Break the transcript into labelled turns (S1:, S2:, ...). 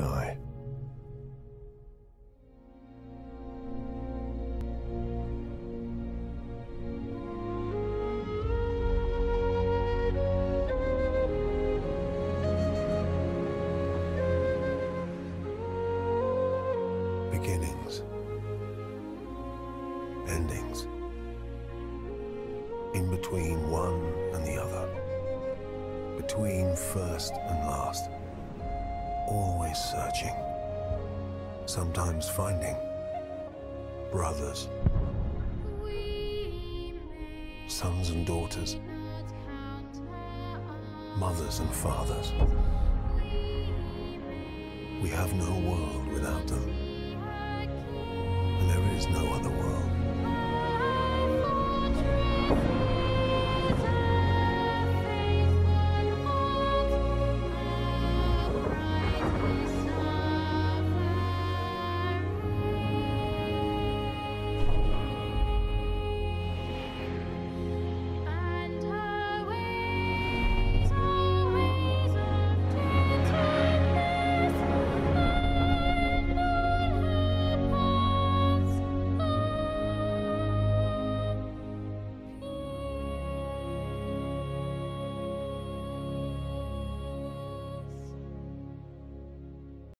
S1: die. Beginnings. Endings. In between one and the other. Between first and last. Always searching. Sometimes finding. Brothers. Sons and daughters. Mothers and fathers. We have no world without them. And there is no other world.